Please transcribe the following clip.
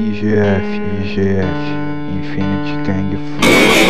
IGF, IGF, Infinity Gang Flow.